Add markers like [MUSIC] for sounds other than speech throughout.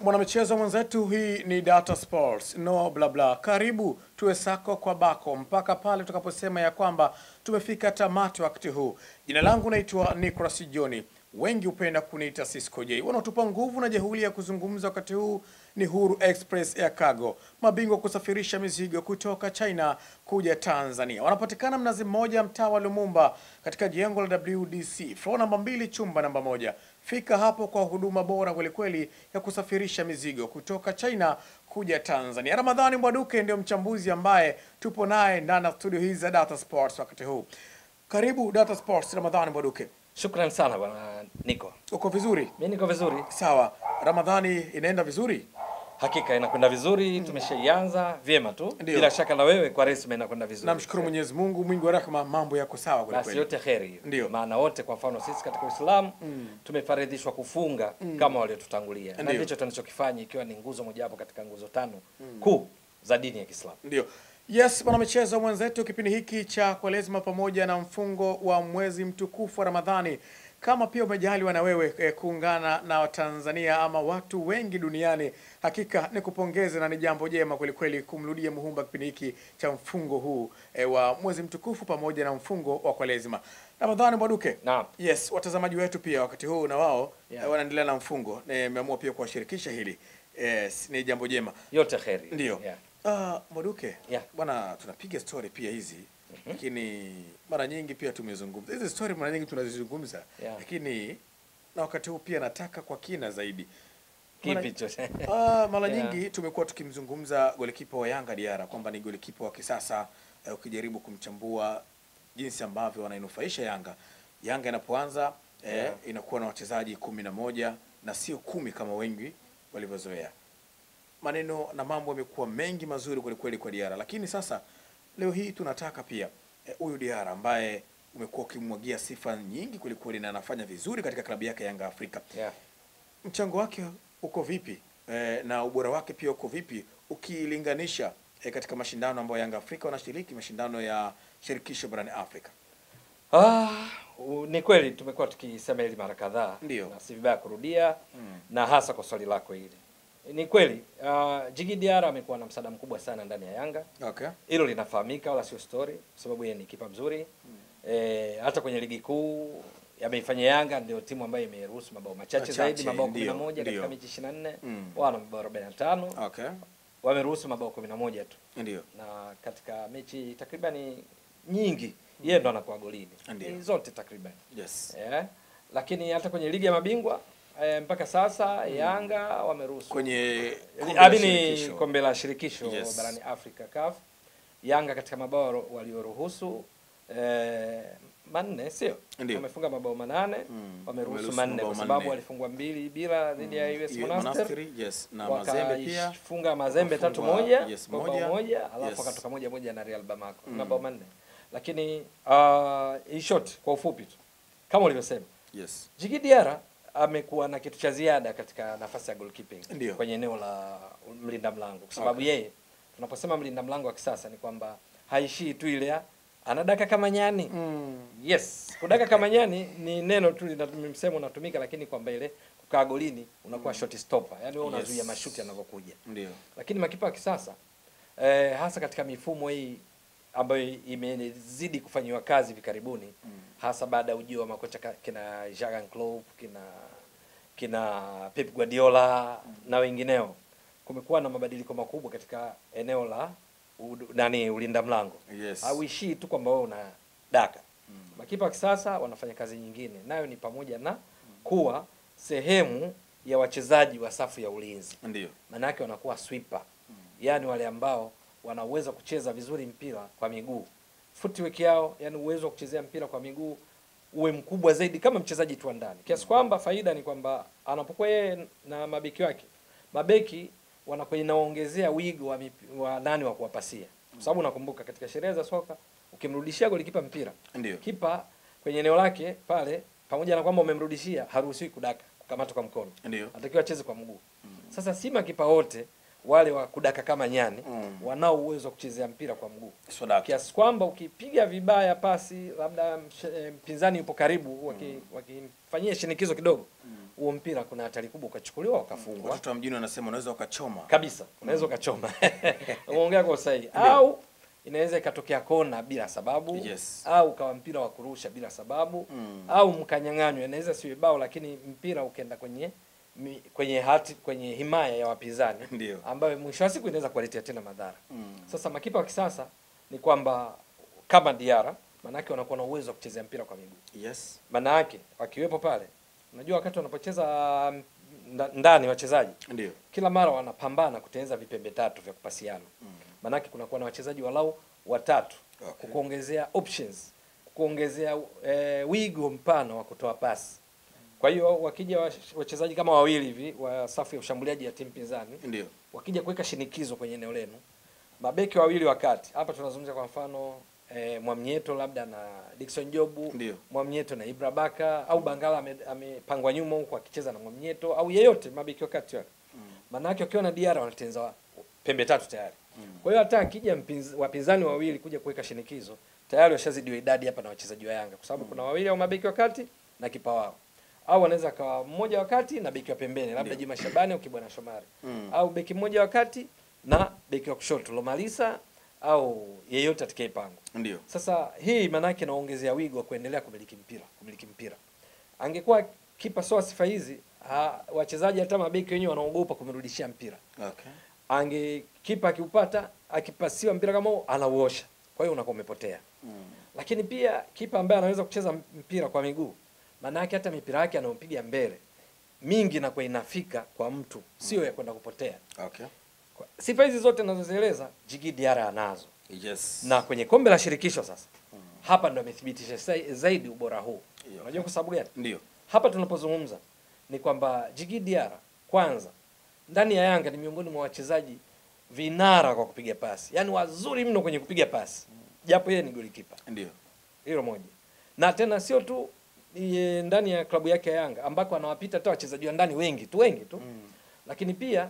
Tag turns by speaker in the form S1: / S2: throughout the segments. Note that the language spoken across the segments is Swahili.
S1: Mwanamichezo mwenzetu, hii ni Data Sports, no bla bla. Karibu tuwe sako kwa bako mpaka pale tutakaposema ya kwamba tumefika tamati wakati huu. Jina langu naitwa Nicholas Joni, wengi hupenda kuniita Cisco J. Wanaotupa nguvu na jehuli ya kuzungumza wakati huu ni Huru Express Air Cargo, mabingwa kusafirisha mizigo kutoka China kuja Tanzania. Wanapatikana Mnazi Mmoja, mtaa wa Lumumba, katika jengo la WDC floor namba mbili, chumba namba moja. Fika hapo kwa huduma bora kwelikweli ya kusafirisha mizigo kutoka China kuja Tanzania. Ramadhani Mwaduke ndio mchambuzi ambaye tupo naye ndani ya studio hizi za Data Sports wakati huu. Karibu Data Sports, Ramadhani Mwaduke.
S2: Shukran sana bwana Niko.
S1: Uko vizuri?
S2: Mimi niko vizuri.
S1: Sawa. Ramadhani inaenda vizuri?
S2: Hakika inakwenda vizuri, tumeshaianza vyema tu.
S1: Ndiyo.
S2: Bila shaka na wewe kwa resma inakwenda vizuri.
S1: Namshukuru Mwenyezi Mungu mwingi wa rahma, mambo yako sawa
S2: Basi yote heri.
S1: Ndio.
S2: Maana wote kwa mfano sisi katika Uislamu tumefaridhishwa kufunga kama waliotutangulia. Na ndicho tunachokifanya ikiwa ni nguzo mojawapo katika nguzo tano kuu za dini ya Kiislamu.
S1: Ndio. Yes, mwanamichezo mwenzetu, kipindi hiki cha Kwaresma pamoja na mfungo wa mwezi mtukufu wa Ramadhani, kama pia umejaliwa na wewe e, kuungana na Watanzania ama watu wengi duniani, hakika ni kupongeze na ni jambo jema kwelikweli kumrudia muhumba kipindi hiki cha mfungo huu e, wa mwezi mtukufu pamoja na mfungo wa Kwaresma. Ramadhani Mwaduke.
S2: Naam.
S1: Yes, watazamaji wetu pia wakati huu na wao
S2: Yeah.
S1: eh, wanaendelea na mfungo. Nimeamua pia kuwashirikisha hili. Yes, ni jambo jema.
S2: Yote heri,
S1: Ndio.
S2: Yeah.
S1: Ah, Mwaduke.
S2: Yeah.
S1: Bwana tunapiga story pia hizi. Lakini mara nyingi pia tumezungumza. Hizi story mara nyingi tunazizungumza.
S2: Yeah.
S1: Lakini na wakati huu pia nataka kwa kina zaidi. Mara-? [LAUGHS] Ah, mara
S2: Yeah.
S1: nyingi tumekuwa tukimzungumza golikipa wa Yanga Diara kwamba ni golikipa wa kisasa eh, ukijaribu kumchambua jinsi ambavyo wanainufaisha Yanga. Yanga inapoanza eh,
S2: Yeah.
S1: inakuwa na wachezaji kumi na moja na sio kumi kama wengi walivyozoea. Maneno na mambo yamekuwa mengi mazuri kwelikweli kwa Diara, lakini sasa leo hii tunataka pia huyu e, Diara ambaye umekuwa ukimwagia sifa nyingi kwelikweli na anafanya vizuri katika klabu yake Yanga Afrika
S2: Yeah.
S1: mchango wake uko vipi e, na ubora wake pia uko vipi ukilinganisha e, katika mashindano ambayo Yanga Afrika wanashiriki mashindano ya shirikisho barani Afrika.
S2: Ah, ni kweli tumekuwa tukisema hili mara kadhaa na si vibaya kurudia
S1: Mm.
S2: na hasa kwa swali lako hili. Ni kweli uh, Jigi Diarra amekuwa na msaada mkubwa sana ndani ya Yanga.
S1: Okay.
S2: Hilo linafahamika wala sio story, kwa sababu yeye ni kipa mzuri. Eh, hata kwenye ligi kuu yameifanya Yanga ndio timu ambayo imeruhusu mabao machache zaidi, mabao 11 katika mechi 24.
S1: Mm.
S2: Wana mabao 45,
S1: Okay.
S2: wameruhusu mabao 11 tu.
S1: Ndio.
S2: Na katika mechi takribani nyingi yeye ndo anakuwa golini. Zote takriban.
S1: Yes.
S2: Eh, lakini hata kwenye ligi ya mabingwa eh, mpaka sasa Yanga wameruhusu
S1: Kwenye kombe la shirikisho.
S2: kombe la shirikisho
S1: Yes.
S2: barani Afrika CAF, Yanga katika mabao walioruhusu eh, manne sio, wamefunga mabao manane
S1: Mm.
S2: wameruhusu manne kwa sababu walifungwa mbili bila dhidi ya US
S1: Monaster,
S2: Monastir
S1: yes, na Mazembe pia.
S2: funga Mazembe tatu moja
S1: yes,
S2: kwa
S1: moja.
S2: moja alafu
S1: Yes.
S2: akatoka moja moja na Real Bamako
S1: Mm.
S2: mabao manne, lakini uh, in short, kwa ufupi tu kama ulivyosema
S1: Yes.
S2: Jigi Diarra amekuwa na kitu cha ziada katika nafasi ya goalkeeping
S1: Ndiyo.
S2: kwenye eneo la mlinda mlango, kwa sababu
S1: Okay.
S2: yeye tunaposema mlinda mlango wa kisasa ni kwamba haishii tu ile anadaka kama nyani.
S1: Mm.
S2: Yes, kudaka kama nyani ni neno tu msemo unatumika, lakini kwamba ile kukaa golini unakuwa mm. shot stopper, yani wewe unazuia
S1: Yes.
S2: mashuti yanavyokuja.
S1: Ndio.
S2: Lakini makipa wa kisasa eh, hasa katika mifumo hii ambayo imezidi kufanyiwa kazi hivi karibuni
S1: Mm.
S2: hasa baada ya ujio wa makocha kina Jurgen Klopp kina kina Pep Guardiola mm. na wengineo, kumekuwa na mabadiliko makubwa katika eneo la nani ulinda mlango.
S1: Yes.
S2: Hauishii tu kwamba wewe una daka.
S1: Mm.
S2: Makipa wa kisasa wanafanya kazi nyingine, nayo ni pamoja na kuwa sehemu ya wachezaji wa safu ya ulinzi
S1: Ndio.
S2: maana yake wanakuwa sweeper, mm. yani wale ambao wana uwezo kucheza vizuri mpira kwa miguu, footwork yao, yani uwezo wa kuchezea mpira kwa miguu uwe mkubwa zaidi kama mchezaji tu wa ndani, kiasi kwamba faida ni kwamba anapokuwa yeye na mabeki wake, mabeki wanakuwa inaongezea wigo wa, wa nani wa kuwapasia, kwa sababu nakumbuka katika sherehe za soka ukimrudishia golikipa mpira
S1: Ndio.
S2: kipa kwenye eneo lake pale, pamoja na kwamba umemrudishia, haruhusiwi kudaka, kukamata kwa mkono
S1: Ndio.
S2: anatakiwa acheze kwa mguu. Sasa si makipa wote wale wa kudaka kama nyani
S1: Mm.
S2: wanao uwezo wa kuchezea mpira kwa mguu,
S1: so
S2: kiasi kwamba ukipiga vibaya pasi, labda eh, mpinzani yupo karibu, waki- wakimfanyia shinikizo kidogo, huo mm. mpira kuna hatari kubwa ukachukuliwa ukafungwa
S1: Watoto wa mjini wanasema unaweza ukachoma.
S2: kabisa, unaweza ukachoma. [LAUGHS] Umeongea kwa usahihi. Au inaweza ikatokea kona bila sababu
S1: Yes.
S2: au ukawa mpira wa kurusha bila sababu
S1: Mm.
S2: au mkanyang'anywa, inaweza siwe bao, lakini mpira ukaenda kwenye mi, kwenye hati kwenye himaya ya wapinzani
S1: Ndio.
S2: ambayo mwisho wa siku inaweza kuwaletea tena madhara.
S1: Mm.
S2: Sasa makipa wa kisasa ni kwamba kama Diara, maanake wanakuwa na uwezo wa kuchezea mpira kwa miguu.
S1: Yes.
S2: Maanake wakiwepo pale, unajua wakati wanapocheza mm, ndani wachezaji
S1: Ndio.
S2: kila mara wanapambana kutengeneza vipembe tatu vya kupasiana.
S1: Mm.
S2: Maanake kunakuwa na wachezaji walau watatu
S1: Okay.
S2: kukuongezea options, kukuongezea eh, wigo mpana wa kutoa pasi. Kwa hiyo wakija wachezaji kama wawili hivi wa safu ya ushambuliaji ya timu pinzani
S1: Ndio.
S2: wakija kuweka shinikizo kwenye eneo lenu, mabeki wawili wakati hapa tunazungumzia kwa mfano eh, Mwamnyeto labda na Dickson Jobu, Mwamnyeto na Ibra Baka au Bangala amepangwa ame- nyuma huko akicheza na Mwamnyeto au yeyote mabeki wakati wale. Maana yake wakiwa na Diara wanatenza pembe tatu tayari. mm. Kwa hiyo hata akija wapinzani wawili kuja kuweka shinikizo, tayari washazidiwa idadi hapa na wachezaji wa Yanga kwa sababu mm. kuna wawili au mabeki wakati na kipa wao. Au anaweza akawa mmoja wakati na beki wa pembeni labda. Juma Shabani au Kibwana Shomari.
S1: Mm.
S2: Au beki mmoja wakati na beki wa kushoto Lomalisa au yeyote atakayepangwa.
S1: Ndio.
S2: Sasa hii maana yake inaongezea wigo wa kuendelea kumiliki mpira, kumiliki mpira. Angekuwa kipa sawa sifa hizi, wachezaji hata mabeki wenyewe wanaogopa kumrudishia mpira.
S1: Okay.
S2: Ange kipa akiupata, akipasiwa mpira kama huo anauosha. Kwa hiyo unakuwa umepotea.
S1: Mm.
S2: Lakini pia kipa ambaye anaweza kucheza mpira kwa miguu, maana yake hata mipira yake anayopiga mbele mingi inakuwa inafika kwa mtu, sio ya kwenda kupotea.
S1: Okay.
S2: Sifa hizi zote nazozieleza Jigi Diarra anazo
S1: Yes.
S2: na kwenye kombe la shirikisho sasa hapa ndo amethibitisha zaidi ubora huu. Unajua kwa sababu gani?
S1: Ndio.
S2: Hapa tunapozungumza ni kwamba Jigi Diarra kwanza ndani ya Yanga ni miongoni mwa wachezaji vinara kwa kupiga pasi, yaani wazuri mno kwenye kupiga pasi, japo yeye ni golikipa.
S1: Ndio.
S2: Hilo moja, na tena sio tu ndani ya klabu yake ya Yanga ambako anawapita hata wachezaji wa ndani wengi tu wengi tu
S1: Mm.
S2: lakini pia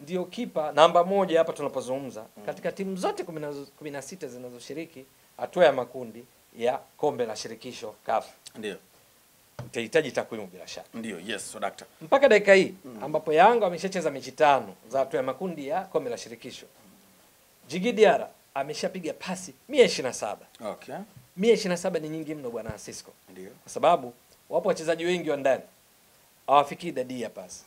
S2: ndio kipa namba moja hapa tunapozungumza mm. katika timu zote kumi na- sita zinazoshiriki hatua ya makundi ya kombe la shirikisho CAF.
S1: Ndio.
S2: Utahitaji takwimu bila shaka.
S1: Ndio. Yes, so doctor.
S2: Mpaka dakika hii mm. ambapo Yanga wameshacheza mechi tano za hatua ya makundi ya kombe la shirikisho, jigidiara ameshapiga pasi 127.
S1: Okay.
S2: 127 ni nyingi mno bwana Cisco,
S1: Ndio.
S2: kwa sababu wapo wachezaji wengi wa ndani hawafikii idadi ya pasi.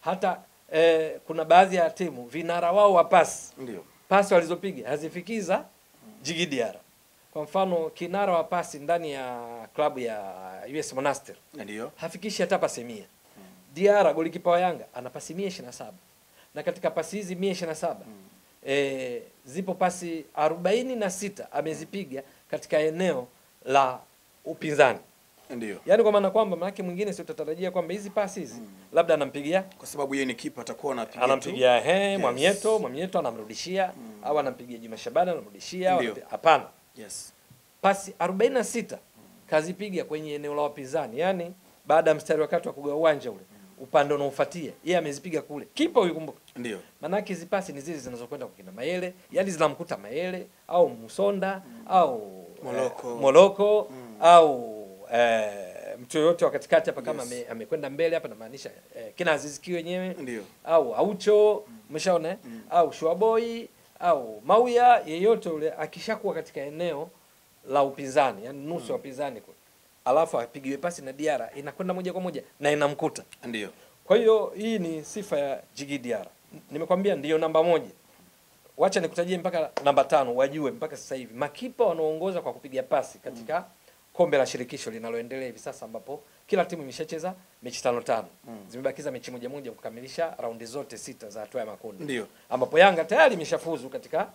S2: Hata eh, kuna baadhi ya timu vinara wao wa pasi
S1: Ndio.
S2: pasi walizopiga hazifikii za Diarra. Kwa mfano kinara wa pasi ndani ya klabu ya US Monastir
S1: Ndio.
S2: hafikishi hata pasi mia. Diarra golikipa wa Yanga ana pasi mia ishirini na saba na katika pasi hizi mia ishirini na saba eh, zipo pasi arobaini na sita amezipiga katika eneo la upinzani,
S1: Ndio.
S2: yaani kwa maana kwamba manake mwingine si utatarajia kwamba hizi pasi hizi mm. labda anampigia
S1: Kwa sababu yeye ni kipa atakuwa anapiga
S2: anampigia he
S1: Yes.
S2: Mwamieto, Mwamieto anamrudishia mm. au anampigia Juma Shabana anamrudishia. Hapana,
S1: Yes.
S2: pasi 46 kazipiga kwenye eneo la wapinzani, yaani baada ya mstari wa kati wa kugawa uwanja ule upande unaofuatia yeye amezipiga kule, kipa huyu.
S1: Ndio.
S2: Maanake hizi pasi ni zile zinazokwenda kwa kina Mayele, yani zinamkuta Mayele au Musonda mm. au
S1: Moloko.
S2: eh, Moloko mm. au eh, mtu yoyote wa katikati hapa kama
S1: Yes.
S2: ame- amekwenda mbele hapa, namaanisha eh, kina Aziziki wenyewe
S1: Ndio.
S2: au Aucho umeshaona mm. mm. au Shuaboi au Mauya, yeyote ule akishakuwa katika eneo la upinzani, yani nusu ya upinzani kule, alafu apigiwe pasi na Diara, inakwenda moja kwa moja na inamkuta.
S1: Ndio.
S2: Kwa hiyo hii ni sifa ya Jigi Diara. Nimekwambia ndiyo namba moja. Wacha nikutajie mpaka namba tano, wajue mpaka sasa hivi makipa wanaoongoza kwa kupiga pasi katika mm. kombe la shirikisho linaloendelea hivi sasa, ambapo kila timu imeshacheza mechi tano tano, mm. zimebakiza mechi moja moja kukamilisha raundi zote sita za hatua ya makundi,
S1: Ndio.
S2: ambapo Yanga tayari imeshafuzu katika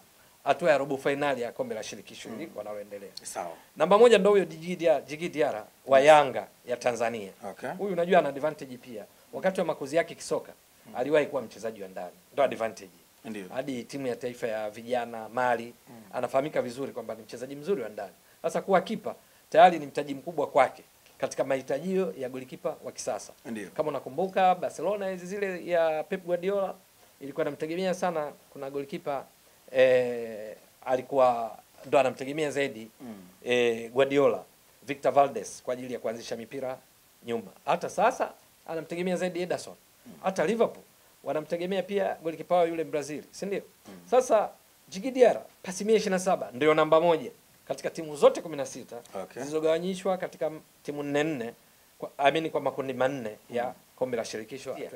S2: hatua ya robo fainali ya kombe la shirikisho hili wanaloendelea.
S1: Sawa.
S2: Namba moja ndio huyo Djigui Dia- Diarra wa Yanga ya Tanzania.
S1: Okay.
S2: Huyu unajua ana advantage pia. Wakati wa makuzi yake kisoka mm. aliwahi kuwa mchezaji wa ndani. Ndio advantage.
S1: Ndio.
S2: Hadi timu ya taifa ya vijana Mali mm. anafahamika vizuri kwamba ni mchezaji mzuri wa ndani. Sasa kuwa kipa tayari ni mtaji mkubwa kwake katika mahitajio ya golikipa wa kisasa.
S1: Ndio.
S2: Kama unakumbuka Barcelona hizi zile ya Pep Guardiola ilikuwa inamtegemea sana. Kuna golikipa eh, alikuwa ndo anamtegemea zaidi
S1: Mm.
S2: eh, Guardiola Victor Valdes kwa ajili ya kuanzisha mipira nyuma. Hata sasa anamtegemea zaidi Ederson. Hata Liverpool wanamtegemea pia golikipa wao yule Brazil, si ndio? Sasa Djigui Diarra pasi 127 ndio namba moja katika timu zote 16
S1: Okay.
S2: zilizogawanyishwa katika timu nne nne kwa amini kwa makundi manne ya kombe la shirikisho. yeah.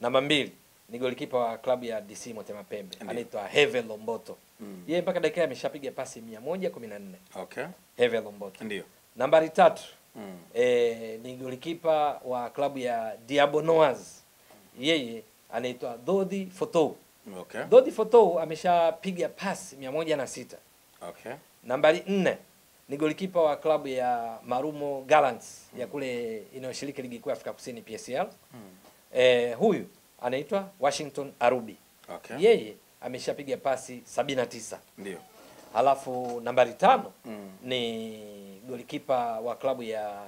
S2: Namba mbili ni golikipa wa klabu ya DC Motema Pembe anaitwa Heve Lomboto.
S1: Mm.
S2: Yeye mpaka dakika ameshapiga pasi 114.
S1: Okay.
S2: Heve Lomboto.
S1: Ndio.
S2: Nambari tatu
S1: Mm.
S2: e, ni golikipa wa klabu ya Diabonoas. Yeye anaitwa Dodi Fotou.
S1: Okay.
S2: Dodi Fotou ameshapiga pasi 106.
S1: Okay.
S2: Nambari nne ni golikipa wa klabu ya Marumo Gallants ya kule inayoshiriki ligi kuu ya Afrika Kusini PSL.
S1: Mm.
S2: E, huyu anaitwa Washington Arubi.
S1: Okay.
S2: Yeye ameshapiga pasi 79.
S1: Ndio.
S2: Halafu nambari tano
S1: Mm.
S2: ni golikipa wa klabu ya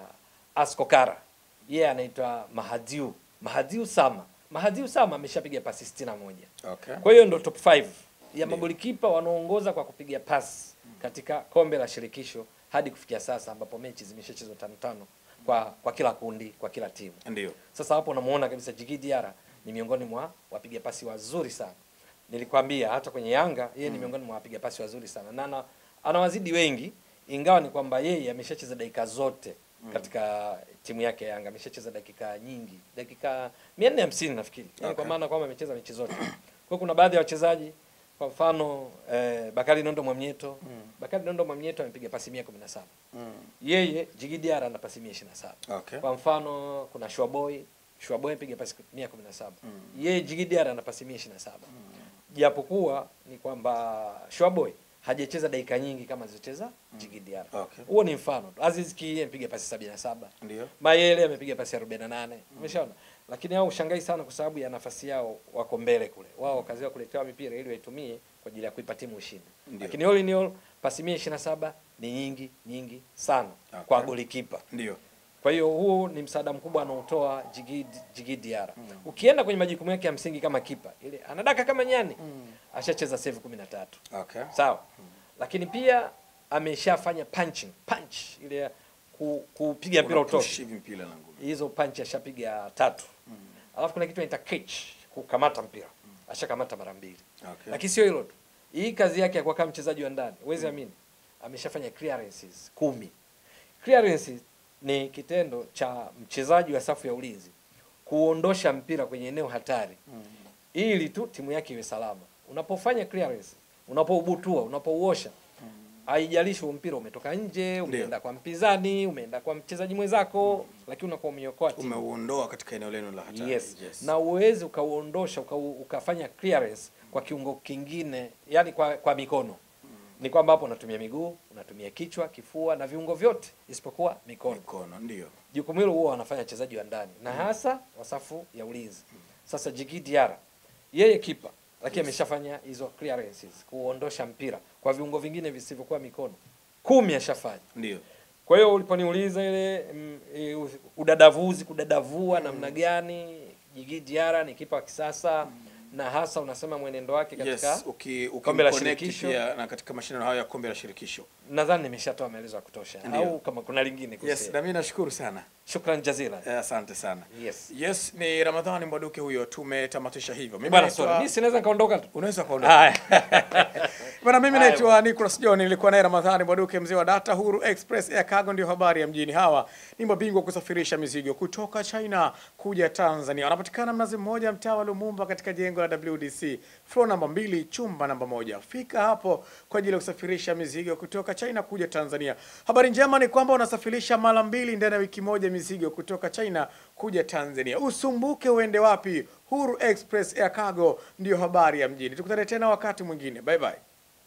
S2: Askokara. Yeye anaitwa Mahadiu. Mahadiu Sama. Mahadiu Sama ameshapiga pasi 61.
S1: Okay.
S2: Kwa hiyo ndo top 5 ya magolikipa wanaoongoza kwa kupiga pasi katika kombe la shirikisho hadi kufikia sasa ambapo mechi zimeshachezwa tano tano kwa kwa kila kundi, kwa kila timu.
S1: Ndio.
S2: Sasa hapo unamuona kabisa Djigui Diarra ni miongoni mwa wapiga pasi wazuri sana. Nilikwambia hata kwenye Yanga yeye mm. ni miongoni mwa wapiga pasi wazuri sana na ana, anawazidi wengi, ingawa ni kwamba yeye ameshacheza dakika zote katika timu yake ya Yanga, ameshacheza dakika nyingi, dakika 450 nafikiri, okay. kwa maana kwamba amecheza mechi zote. Kwa kuna baadhi ya wachezaji kwa mfano eh, Bakari Nondo Mwamnyeto
S1: Mm.
S2: Bakari Nondo Mwamnyeto amepiga pasi 117
S1: Mm.
S2: yeye Jigidiara ana pasi 127
S1: Okay.
S2: kwa mfano kuna Shwaboy, Shwaboy piga pasi 117.
S1: Mm.
S2: Yeye Djigui Diarra ana pasi 127. Japokuwa ni kwamba Shwaboy hajacheza dakika nyingi kama alizocheza Djigui Diarra.
S1: Okay.
S2: Huo ni mfano. Aziz Ki amepiga pasi 77.
S1: Ndio.
S2: Mayele amepiga pasi 48. Umeshaona? Lakini hao ushangai sana kwa sababu ya nafasi yao wako mbele kule. Wao kazi yao kuletewa mipira ili waitumie kwa ajili ya kuipa timu ushindi. Lakini all in all pasi 127 ni nyingi nyingi sana
S1: Okay.
S2: kwa golikipa.
S1: Ndio.
S2: Kwa hiyo huu ni msaada mkubwa anaotoa Djigui Diarra. Mm. Ukienda kwenye majukumu yake ya msingi kama kipa, ile anadaka kama nyani. Mm. Ashacheza save 13.
S1: Okay.
S2: Sawa. Mm. Lakini pia ameshafanya punching, punch ile kupiga mpira utoke.
S1: hivi mpira na ngumi.
S2: Hizo punch ashapiga tatu. Alafu kuna kitu inaita catch, kukamata mpira. Mm. Ashakamata mara mbili.
S1: Okay.
S2: Lakini sio hilo tu. Hii kazi yake ya kuwa kama mchezaji wa ndani, huwezi amini. Ameshafanya clearances kumi. Clearances ni kitendo cha mchezaji wa safu ya ulinzi kuondosha mpira kwenye eneo hatari mm. ili tu timu yake iwe salama. Unapofanya clearance, unapoubutua, unapouosha, haijalishi huo mpira umetoka nje, umeenda kwa mpinzani, umeenda kwa mchezaji mwenzako, mm. lakini unakuwa umeokoa.
S1: Umeuondoa katika eneo lenu la hatari.
S2: Yes. Yes. Na uwezi ukauondosha uka, ukafanya clearance mm. kwa kiungo kingine, yani kwa, kwa mikono. Ni kwamba hapo unatumia miguu, unatumia kichwa, kifua na viungo vyote isipokuwa mikono.
S1: Mikono ndio.
S2: Jukumu hilo huwa wanafanya wachezaji wa ndani na hasa wa safu ya ulinzi. Sasa Djigui Diarra yeye kipa, lakini ameshafanya yes. hizo clearances, kuondosha mpira kwa viungo vingine visivyokuwa mikono. Kumi ashafanya.
S1: Ndio.
S2: Kwa hiyo uliponiuliza ile mm, e, udadavuzi kudadavua mm. namna gani Djigui Diarra ni kipa wa kisasa na hasa unasema mwenendo wake katika
S1: Yes, uki
S2: kombe la shirikisho.
S1: pia na katika mashindano hayo ya kombe la shirikisho.
S2: nadhani nimeshatoa maelezo ya kutosha
S1: Ndiyo.
S2: au kama kuna lingine
S1: Yes, na mimi nashukuru sana.
S2: Shukran jazila.
S1: asante Asante sana.
S2: Yes.
S1: Yes, ni Ramadhani Mwaduke huyo, tumetamatisha hivyo. Mimi
S2: Bwana sorry, mimi sinaweza nikaondoka tu.
S1: unaweza kuondoka. [LAUGHS] Bwana, mimi naitwa Nicholas John, nilikuwa naye Ramadhani Mwaduke, mzee wa data. Huru Express Air Cargo ndio habari ya mjini. Hawa ni mabingwa kusafirisha mizigo kutoka China kuja Tanzania. Wanapatikana Mnazi Mmoja, mtaa wa Lumumba, katika jengo la WDC floor namba mbili, chumba namba moja. Fika hapo kwa ajili ya kusafirisha mizigo kutoka China kuja Tanzania. Habari njema ni kwamba unasafirisha mara mbili ndani ya wiki moja mizigo kutoka China kuja Tanzania. Usumbuke uende wapi? Huru Express Air Cargo ndiyo habari ya mjini. Tukutane tena wakati mwingine. Bye bye.